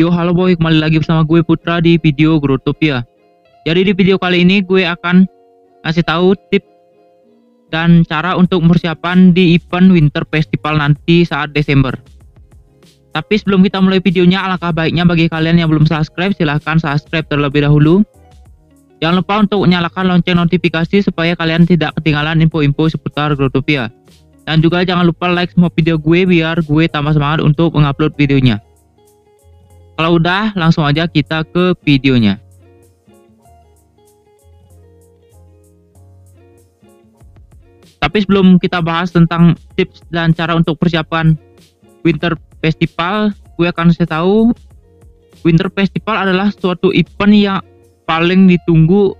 Yo halo boy, kembali lagi bersama gue Putra di video Growtopia. Jadi di video kali ini gue akan kasih tahu tips dan cara untuk persiapan di event Winter Festival nanti saat Desember. Tapi sebelum kita mulai videonya, alangkah baiknya bagi kalian yang belum subscribe, silahkan subscribe terlebih dahulu. Jangan lupa untuk nyalakan lonceng notifikasi supaya kalian tidak ketinggalan info-info seputar Growtopia. Dan juga jangan lupa like semua video gue biar gue tambah semangat untuk mengupload videonya. Kalau udah, langsung aja kita ke videonya. Tapi sebelum kita bahas tentang tips dan cara untuk persiapan Winter Festival, gue akan kasih tahu Winter Festival adalah suatu event yang paling ditunggu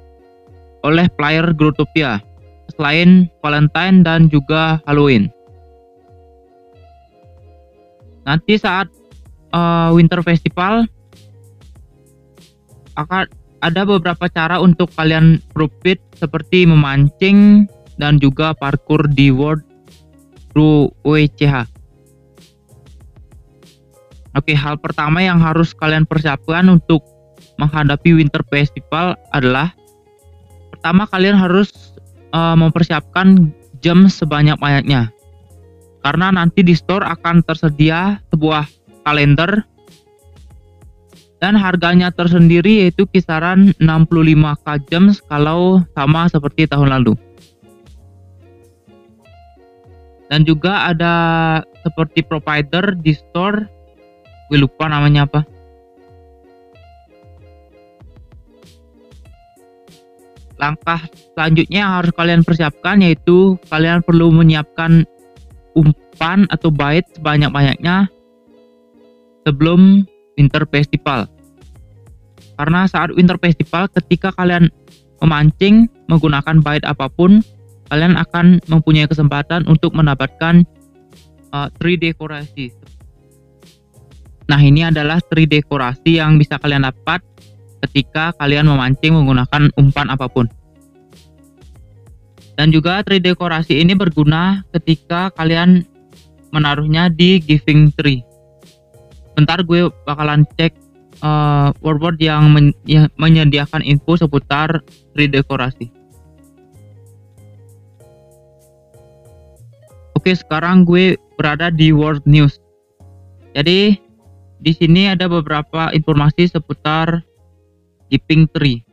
oleh player Growtopia selain Valentine dan juga Halloween. Nanti saat uh, Winter Festival akan ada beberapa cara untuk kalian profit seperti memancing dan juga parkour di World through WCH. Oke, hal pertama yang harus kalian persiapkan untuk menghadapi Winter Festival adalah pertama kalian harus uh, mempersiapkan jam sebanyak-banyaknya. Karena nanti di store akan tersedia sebuah kalender. Dan harganya tersendiri yaitu kisaran 65k jam kalau sama seperti tahun lalu. Dan juga ada seperti provider di store. Gue lupa namanya apa. Langkah selanjutnya yang harus kalian persiapkan yaitu kalian perlu menyiapkan umpan atau bait sebanyak-banyaknya sebelum Winter Festival. Karena saat Winter Festival ketika kalian memancing menggunakan bait apa pun, kalian akan mempunyai kesempatan untuk mendapatkan uh, tree dekorasi. Nah, ini adalah tree dekorasi yang bisa kalian dapat ketika kalian memancing menggunakan umpan apa pun. Dan juga tree dekorasi ini berguna ketika kalian menaruhnya di giving tree bentar gue bakalan cek uh, word-word yang, men yang menyediakan info seputar redekorasi. Oke, sekarang gue berada di World News. Jadi di sini ada beberapa informasi seputar giving tree.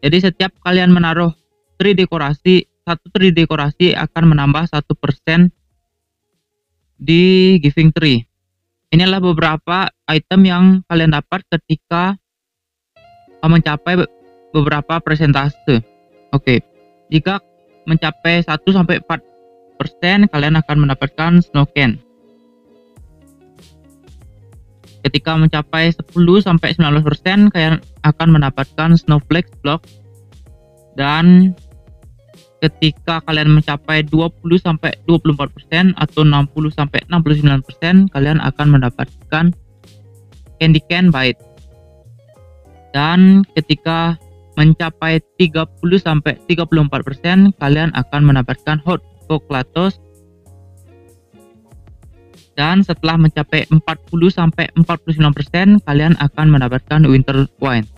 Jadi setiap kalian menaruh tree dekorasi, satu tree dekorasi akan menambah satu persen di giving tree. Inilah beberapa item yang kalian dapat ketika mencapai beberapa presentase. Oke, jika mencapai 1 sampai 4 persen, kalian akan mendapatkan snow can. Ketika mencapai 10 sampai 19 persen, kalian akan mendapatkan snowflake block dan ketika kalian mencapai 20 sampai 24% atau 60 sampai 69% kalian akan mendapatkan candy can bite. Dan ketika mencapai 30 sampai 34% kalian akan mendapatkan hot coklatos. Dan setelah mencapai 40 sampai 49% kalian akan mendapatkan winter wine.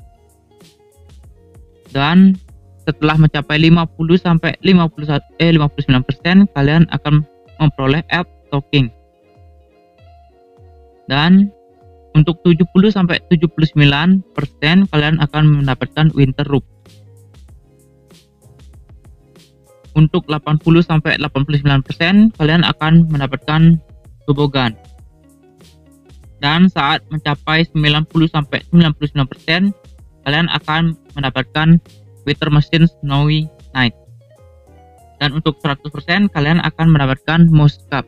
Dan setelah mencapai 50 sampai 51 eh 59% kalian akan memperoleh elf token. Dan untuk 70 sampai 79% kalian akan mendapatkan winter robe. Untuk 80 sampai 89% kalian akan mendapatkan tobogan. Dan saat mencapai 90 sampai 99% kalian akan mendapatkan Winter Machine Snowy Night. Dan untuk 100% kalian akan mendapatkan Mouse Cup.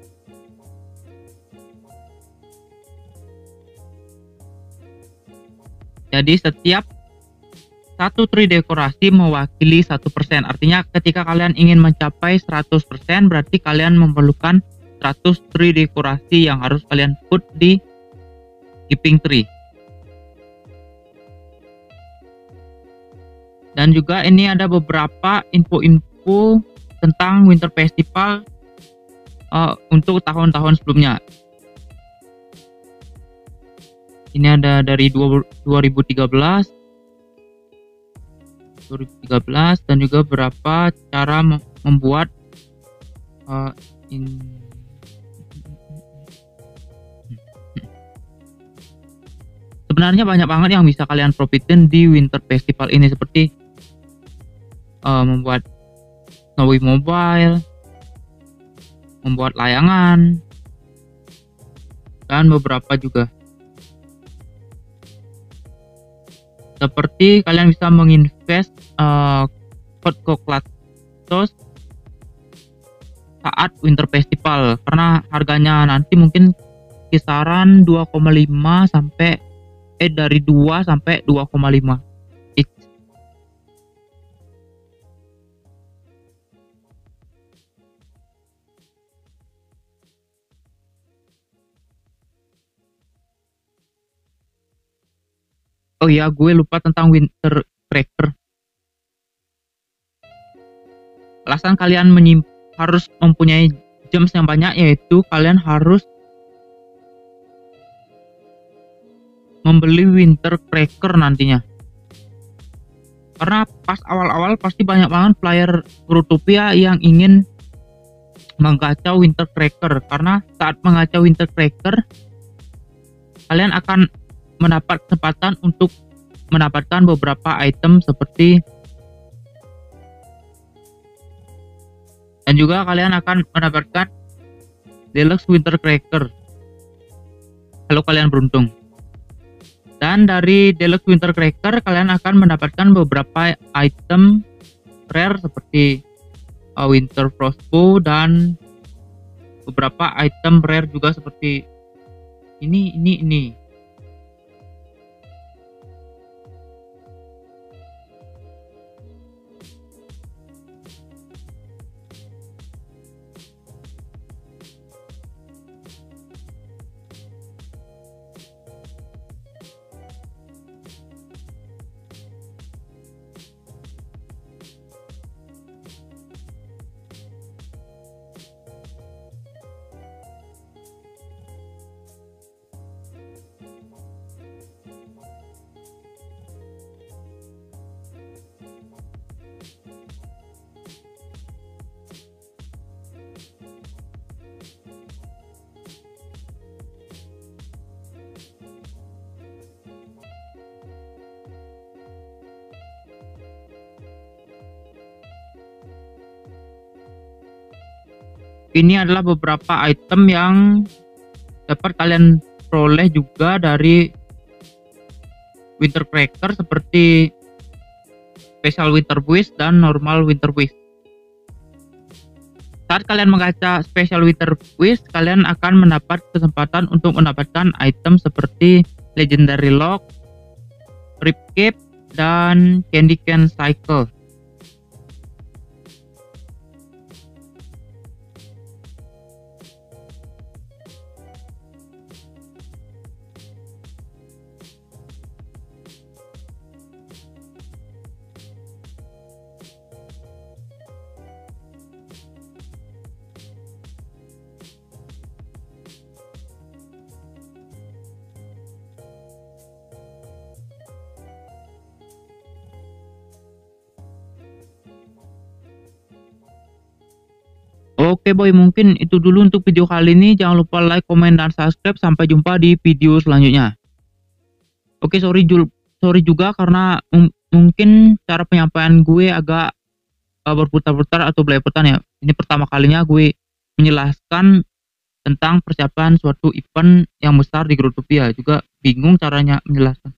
Jadi setiap satu tree dekorasi mewakili satu persen. Artinya ketika kalian ingin mencapai 100% berarti kalian memerlukan 100 tree dekorasi yang harus kalian put di keeping tree. Dan juga ini ada beberapa info-info tentang Winter Festival uh, untuk tahun-tahun sebelumnya. ini ada dari 2013 2013 dan juga berapa cara membuat uh, in sebenarnya banyak banget yang bisa kalian profitin di Winter Festival ini seperti uh, membuat Snowy Mobile, membuat layangan, dan beberapa juga. Seperti kalian bisa menginvest uh, code Koklatos saat Winter Festival karena harganya nanti mungkin kisaran 2,5 sampai eh dari 2 sampai 2,5 Oh iya, gue lupa tentang winter cracker. Alasan kalian harus mempunyai gems yang banyak yaitu kalian harus membeli winter cracker nantinya karena pas awal-awal pasti banyak banget player Grutopia yang ingin menggacau winter cracker karena saat mengacau winter cracker kalian akan mendapat kesempatan untuk mendapatkan beberapa item seperti dan juga kalian akan mendapatkan deluxe winter cracker. Kalau kalian beruntung. Dan dari Deluxe Winter Cracker kalian akan mendapatkan beberapa item rare seperti uh, Winter Frostbow dan beberapa item rare juga seperti ini ini ini ini adalah beberapa item yang dapat kalian peroleh juga dari winter cracker seperti special winter wish dan normal winter wish saat kalian mengaca special winter wish kalian akan mendapat kesempatan untuk mendapatkan item seperti legendary lock rip cape dan candy can cycle Oke boy, mungkin itu dulu untuk video kali ini. Jangan lupa like, komen, dan subscribe. Sampai jumpa di video selanjutnya. Oke, sorry Jul, sorry juga karena mungkin cara penyampaian gue agak uh, berputar-putar atau belepotan ya. Ini pertama kalinya gue menjelaskan tentang persiapan suatu event yang besar di Grotopia. Juga bingung caranya menjelaskan.